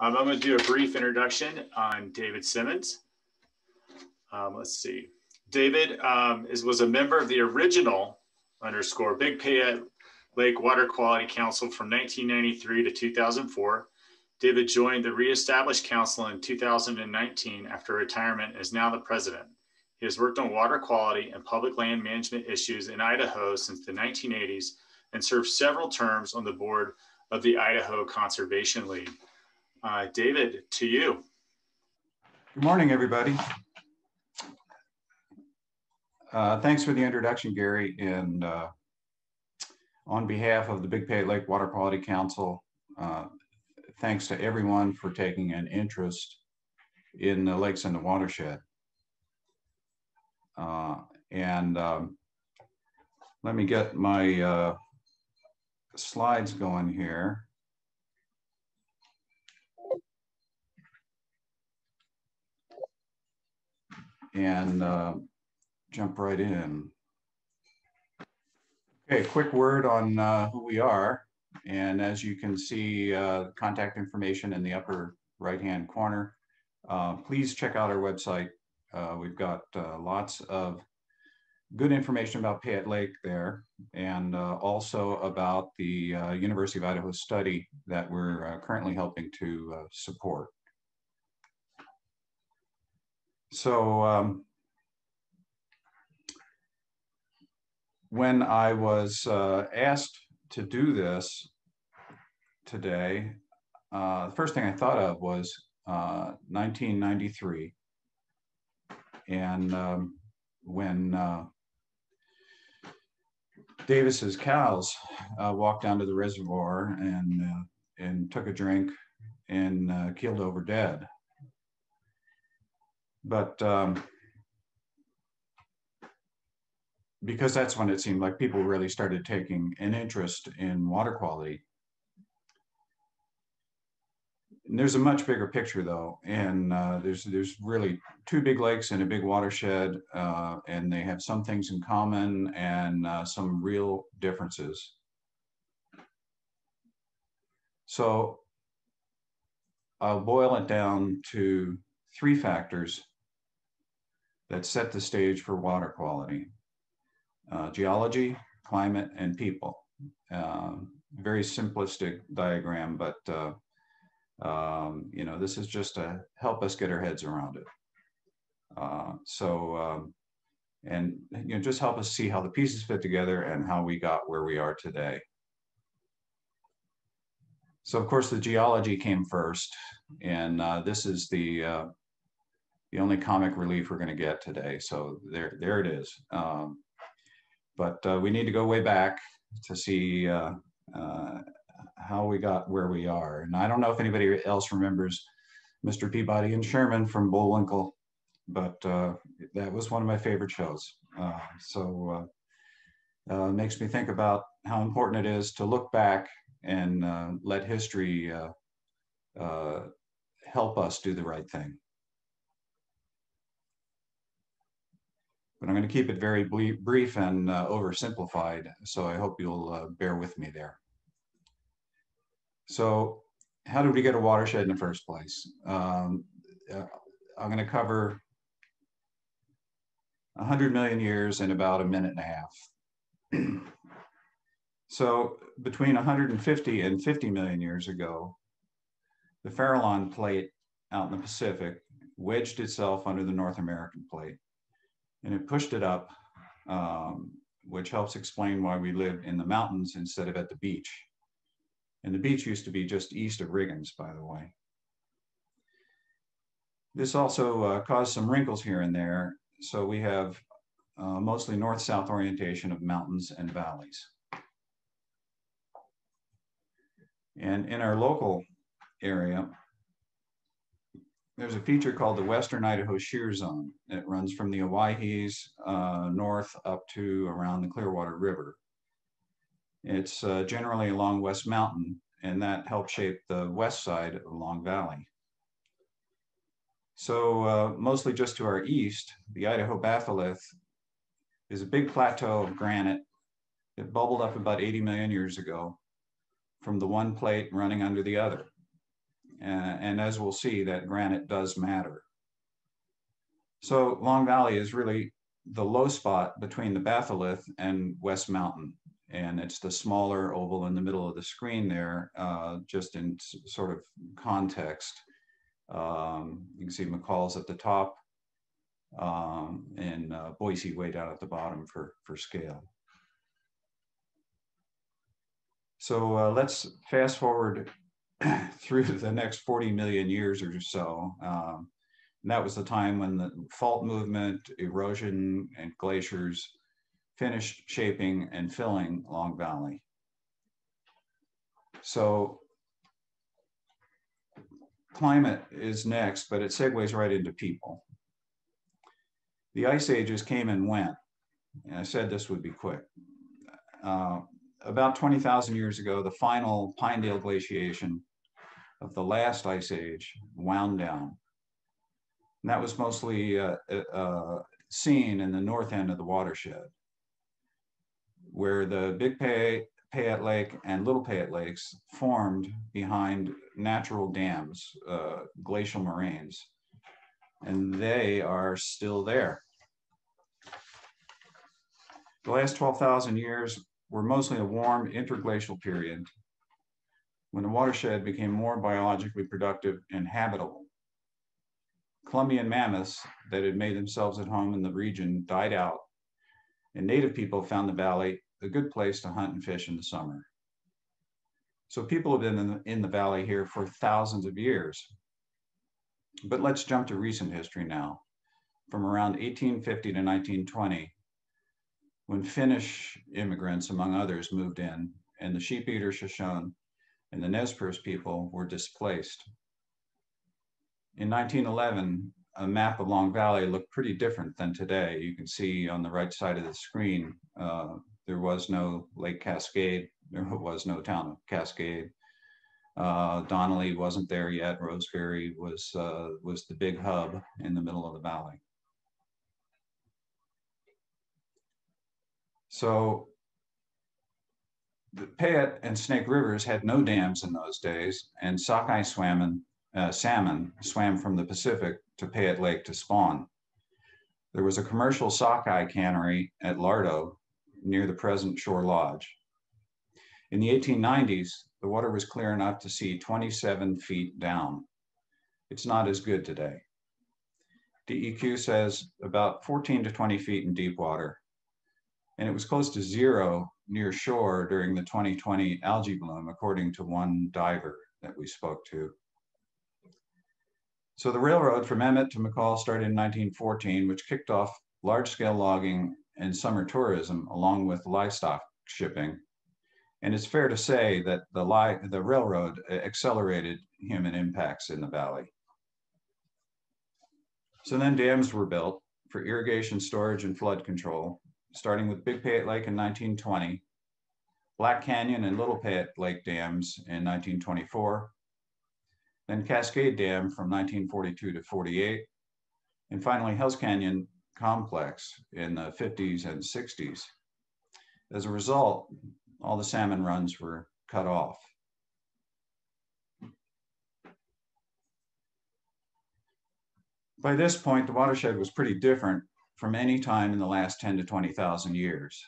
Um, I'm going to do a brief introduction on David Simmons. Um, let's see. David um, is, was a member of the original underscore Big Payette Lake Water Quality Council from 1993 to 2004. David joined the reestablished council in 2019 after retirement and is now the president. He has worked on water quality and public land management issues in Idaho since the 1980s and served several terms on the board of the Idaho Conservation League. Uh, David, to you. Good morning, everybody. Uh, thanks for the introduction, Gary. And uh, on behalf of the Big Pay Lake Water Quality Council, uh, thanks to everyone for taking an interest in the lakes and the watershed. Uh, and um, let me get my uh, slides going here. And uh, jump right in. Okay, quick word on uh, who we are. And as you can see, uh, contact information in the upper right-hand corner. Uh, please check out our website. Uh, we've got uh, lots of good information about Payette Lake there and also about the University of Idaho study that we're currently helping to support. So um, when I was uh, asked to do this today, uh, the first thing I thought of was uh, 1993. And um, when uh, Davis's cows uh, walked down to the reservoir and, uh, and took a drink and keeled over dead. But um, because that's when it seemed like people really started taking an interest in water quality. And there's a much bigger picture though, and uh, there's there's really two big lakes and a big watershed, uh, and they have some things in common and uh, some real differences. So I'll boil it down to three factors that set the stage for water quality uh, geology, climate, and people. Um, very simplistic diagram, but uh, um, you know, this is just to help us get our heads around it. Uh, so, um, and you know, just help us see how the pieces fit together and how we got where we are today. So, of course, the geology came first, and uh, this is the uh, the only comic relief we're going to get today. So there, there it is. Um, but uh, we need to go way back to see uh, uh, how we got where we are. And I don't know if anybody else remembers Mr. Peabody and Sherman from Bullwinkle, but uh, that was one of my favorite shows. Uh, so uh, it makes me think about how important it is to look back and let history help us do the right thing. But I'm going to keep it very brief and uh, oversimplified. So I hope you'll uh, bear with me there. So how did we get a watershed in the first place? Um, uh, I'm going to cover 100 million years in about a minute and a half. so between 150 and 50 million years ago, the Farallon plate out in the Pacific wedged itself under the North American plate and it pushed it up, um, which helps explain why we live in the mountains instead of at the beach. And the beach used to be just east of Riggins, by the way. This also uh, caused some wrinkles here and there. So we have uh, mostly north-south orientation of mountains and valleys. And in our local area, there's a feature called the Western Idaho Shear Zone. It runs from the Owyhees uh, north up to around the Clearwater River. It's uh, generally along West Mountain, and that helps shape the west side of Long Valley. So uh, mostly just to our east, the Idaho batholith is a big plateau of granite that bubbled up about 80 million years ago from the one plate running under the other. And as we'll see, that granite does matter. So Long Valley is really the low spot between the batholith and West Mountain. And it's the smaller oval in the middle of the screen there, uh, just in sort of context. Um, you can see McCall's at the top um, and uh, Boise way down at the bottom for, for scale. So uh, let's fast forward through the next 40 million years or so. Um, and that was the time when the fault movement, erosion, and glaciers finished shaping and filling Long Valley. So climate is next, but it segues right into people. The ice ages came and went. And I said this would be quick. Uh, about 20,000 years ago, the final Pinedale glaciation of the last ice age wound down. And that was mostly uh, uh, seen in the north end of the watershed, where the Big Pay, Payette Lake and Little Payette Lakes formed behind natural dams, uh, glacial moraines, and they are still there. The last 12,000 years were mostly a warm interglacial period when the watershed became more biologically productive and habitable. Columbian mammoths that had made themselves at home in the region died out, and native people found the valley a good place to hunt and fish in the summer. So people have been in the, in the valley here for thousands of years. But let's jump to recent history now. From around 1850 to 1920, when Finnish immigrants, among others, moved in, and the sheep eater Shoshone and the Nez Perce people were displaced. In 1911, a map of Long Valley looked pretty different than today. You can see on the right side of the screen, uh, there was no Lake Cascade, there was no town of Cascade. Uh, Donnelly wasn't there yet. Roseberry was uh, was the big hub in the middle of the valley. So the Payette and Snake Rivers had no dams in those days, and sockeye swam uh, salmon swam from the Pacific to Payette Lake to spawn. There was a commercial sockeye cannery at Lardo near the present Shore Lodge. In the 1890s, the water was clear enough to see 27 feet down. It's not as good today. DEQ says about 14 to 20 feet in deep water, and it was close to zero near shore during the 2020 algae bloom, according to one diver that we spoke to. So the railroad from Emmett to McCall started in 1914, which kicked off large-scale logging and summer tourism, along with livestock shipping. And it's fair to say that the, the railroad accelerated human impacts in the valley. So then dams were built for irrigation storage and flood control, starting with Big Payette Lake in 1920, Black Canyon and Little Payette Lake dams in 1924, then Cascade Dam from 1942 to 48, and finally Hells Canyon Complex in the 50s and 60s. As a result, all the salmon runs were cut off. By this point, the watershed was pretty different from any time in the last 10 to 20,000 years.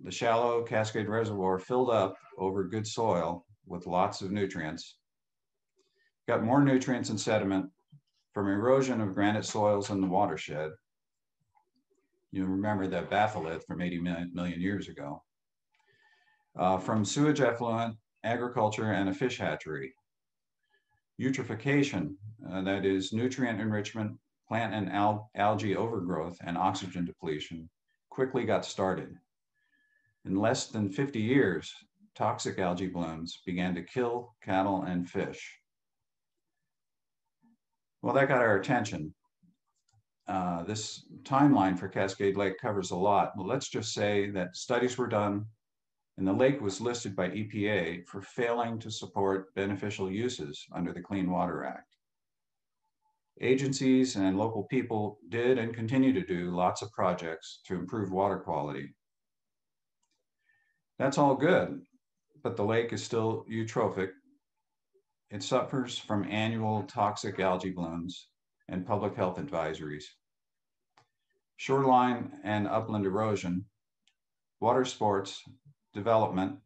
The shallow Cascade Reservoir filled up over good soil with lots of nutrients, got more nutrients and sediment from erosion of granite soils in the watershed. You remember that batholith from 80 million years ago. Uh, from sewage effluent, agriculture, and a fish hatchery. Eutrophication, uh, that is nutrient enrichment plant and al algae overgrowth and oxygen depletion quickly got started. In less than 50 years, toxic algae blooms began to kill cattle and fish. Well, that got our attention. Uh, this timeline for Cascade Lake covers a lot. But let's just say that studies were done and the lake was listed by EPA for failing to support beneficial uses under the Clean Water Act agencies and local people did and continue to do lots of projects to improve water quality. That's all good, but the lake is still eutrophic it suffers from annual toxic algae blooms and public health advisories. Shoreline and upland erosion, water sports, development,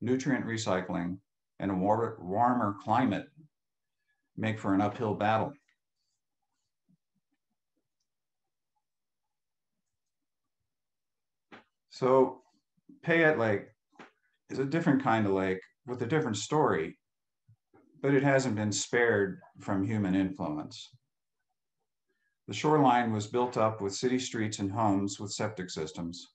nutrient recycling, and a war warmer climate make for an uphill battle. So Payette Lake is a different kind of lake with a different story, but it hasn't been spared from human influence. The shoreline was built up with city streets and homes with septic systems.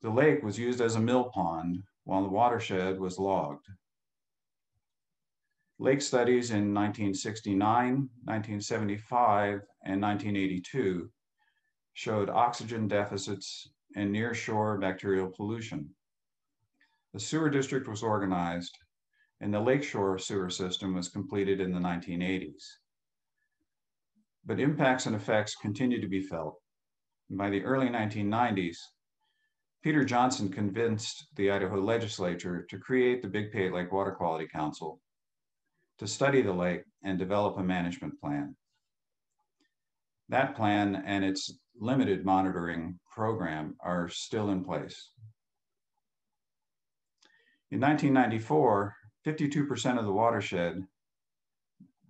The lake was used as a mill pond while the watershed was logged. Lake studies in 1969, 1975, and 1982 showed oxygen deficits and near-shore bacterial pollution. The sewer district was organized and the lakeshore sewer system was completed in the 1980s. But impacts and effects continued to be felt. And by the early 1990s, Peter Johnson convinced the Idaho legislature to create the Big Pay Lake Water Quality Council to study the lake and develop a management plan. That plan and its limited monitoring program are still in place. In 1994, 52% of the watershed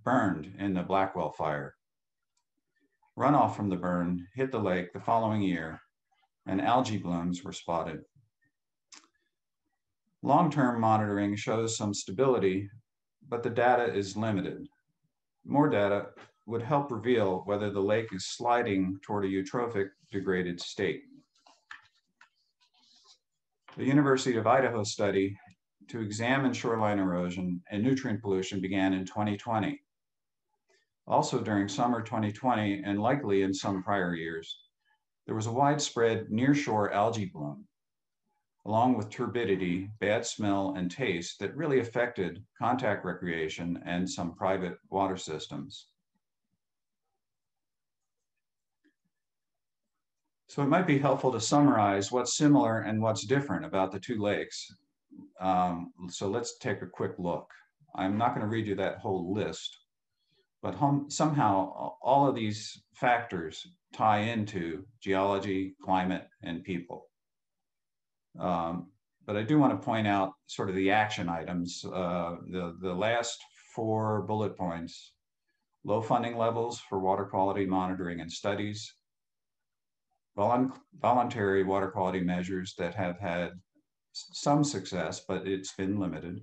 burned in the Blackwell fire. Runoff from the burn hit the lake the following year and algae blooms were spotted. Long-term monitoring shows some stability, but the data is limited. More data would help reveal whether the lake is sliding toward a eutrophic degraded state. The University of Idaho study to examine shoreline erosion and nutrient pollution began in 2020. Also during summer 2020 and likely in some prior years, there was a widespread nearshore algae bloom, along with turbidity, bad smell, and taste that really affected contact recreation and some private water systems. So it might be helpful to summarize what's similar and what's different about the two lakes. Um, so let's take a quick look. I'm not going to read you that whole list, but hum, somehow all of these factors tie into geology, climate, and people. Um, but I do want to point out sort of the action items. Uh, the, the last four bullet points, low funding levels for water quality monitoring and studies, voluntary water quality measures that have had some success, but it's been limited.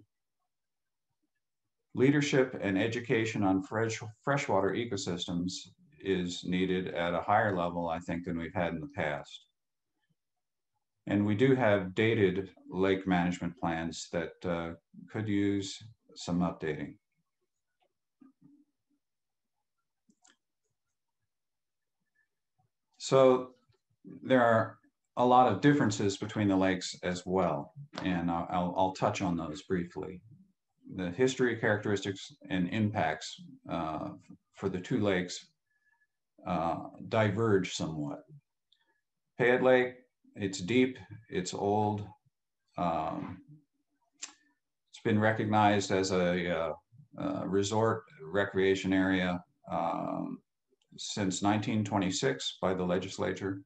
Leadership and education on fresh, freshwater ecosystems is needed at a higher level, I think, than we've had in the past. And we do have dated lake management plans that uh, could use some updating. So there are a lot of differences between the lakes as well, and I'll, I'll, touch on those briefly. The history, characteristics, and impacts uh, for the two lakes uh, diverge somewhat. Payette Lake, it's deep, it's old. Um, it's been recognized as a, uh, uh resort recreation area um, since 1926 by the legislature.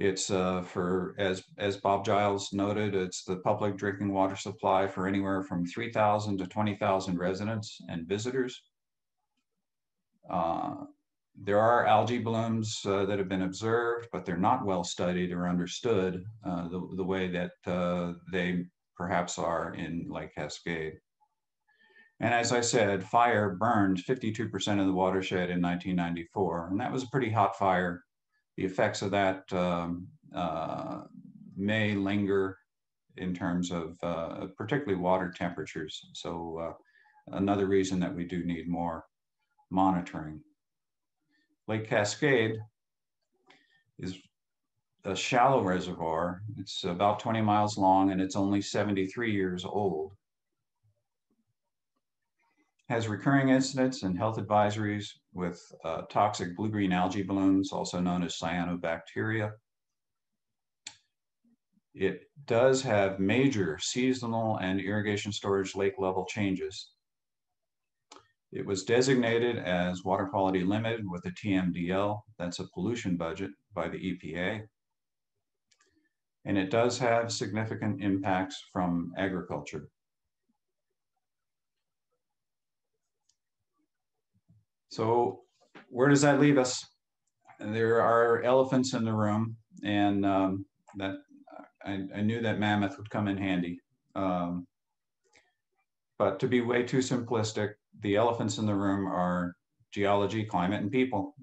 It's uh, for, as, as Bob Giles noted, it's the public drinking water supply for anywhere from 3,000 to 20,000 residents and visitors. Uh, there are algae blooms uh, that have been observed, but they're not well studied or understood uh, the, the way that uh, they perhaps are in Lake Cascade. And as I said, fire burned 52% of the watershed in 1994, and that was a pretty hot fire the effects of that um, uh, may linger in terms of uh, particularly water temperatures. So uh, another reason that we do need more monitoring. Lake Cascade is a shallow reservoir. It's about 20 miles long and it's only 73 years old has recurring incidents and health advisories with uh, toxic blue-green algae blooms, also known as cyanobacteria. It does have major seasonal and irrigation storage lake level changes. It was designated as water quality limited with a TMDL, that's a pollution budget by the EPA. And it does have significant impacts from agriculture. So where does that leave us? There are elephants in the room and um, that I, I, knew that mammoth would come in handy. Um, but to be way too simplistic, the elephants in the room are geology, climate, and people.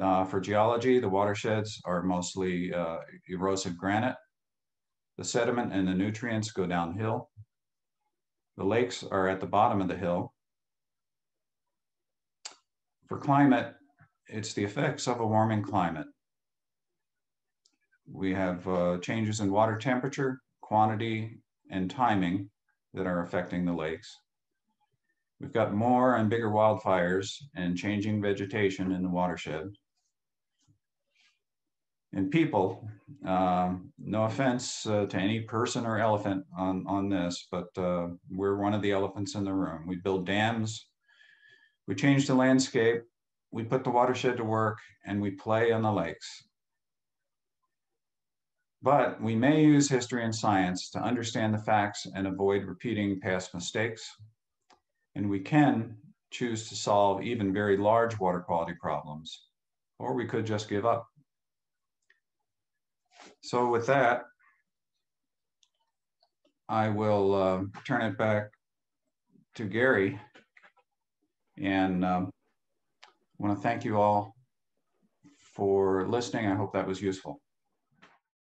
Uh, for geology, the watersheds are mostly uh, erosive granite. The sediment and the nutrients go downhill. The lakes are at the bottom of the hill. For climate, it's the effects of a warming climate. We have uh, changes in water temperature, quantity, and timing that are affecting the lakes. We've got more and bigger wildfires and changing vegetation in the watershed. And people, um, no offense uh, to any person or elephant on, on this, but uh, we're one of the elephants in the room. We build dams, we change the landscape, we put the watershed to work, and we play on the lakes. But we may use history and science to understand the facts and avoid repeating past mistakes and we can choose to solve even very large water quality problems, or we could just give up. So with that, I will uh, turn it back to Gary and um, I want to thank you all for listening. I hope that was useful.